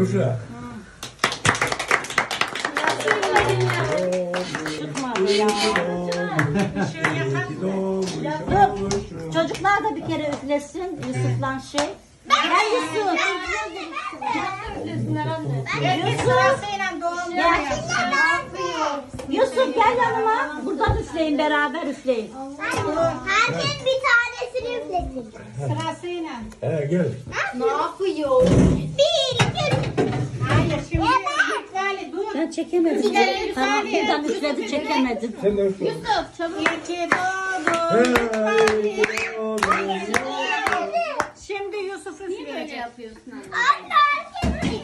Üfle. Çıkmadı ya. Dur. Çocuklar da bir kere üflesin. Yusuf'la şey. Gel Yusuf. Yusuf gel yanıma. Buradan üfleyin beraber üfleyin. Herkes bir tanesini üflesin. Sırasıyla. He gel. Ne yapıyor? Bir, iki, üç. Hayır şimdi Ben çekemedim. Tamam güzel. buradan üfledi çekemedim. Sen de üfle. Yusuf çabuk. İki Hey, doğdu. oğlum. Şimdi Yusuf üfleyecek. Anne herkes bir.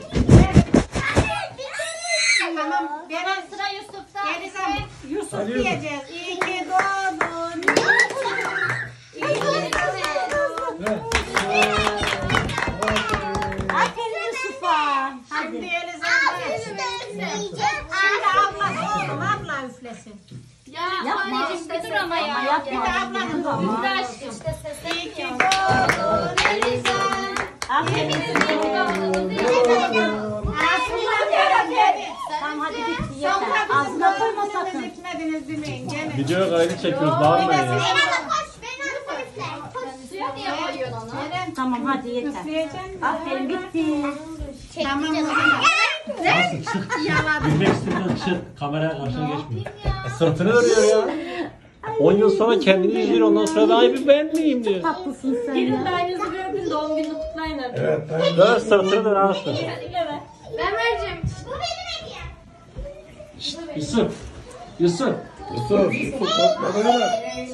Tamam. Biraz Sıra Yusuf'ta. Yusuf diyeceğiz. Şimdi ablası oğlum abla üflesin. Yapma. Anneciğim bir dur ama ya. Yapma. Bir de ablanın Dur ama. Üfle aşkım. İşte sesi. İyi ki doğdun Eliza. Aferin Tamam hadi bitti yeter. Ağzına koyma sakın. Bitmediniz. Gene. Video kaydı çekiyoruz bağırmayın ya. Neden? Tamam hadi yeter. Aferin bitti. Tamam o zaman. Bilmek istediğinden çık. Kamera karşına geçmiyor. E, sırtını örüyor ya. 10 yıl sonra kendini izliyor ondan sonra iyi bir ben miyim diyor. Tatlısın sen ya. Aynınızı bir öpün doğum gününü kutlayın hadi. Evet. ben- Dön sırtını dön anasını. Ben vereceğim. Bu benim hediyem. Yusuf. Yusuf. Yusuf. Yusuf bak bana bak. Hayır.